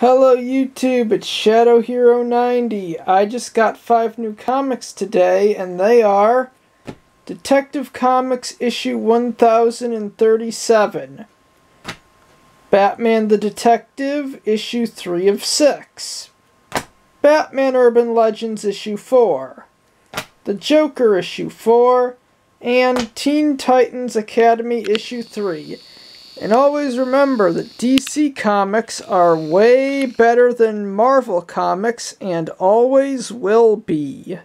Hello YouTube, it's Shadow Hero 90. I just got five new comics today, and they are Detective Comics issue 1037, Batman the Detective issue 3 of 6, Batman Urban Legends issue 4, The Joker issue 4, and Teen Titans Academy issue 3. And always remember that DC Comics are way better than Marvel Comics and always will be.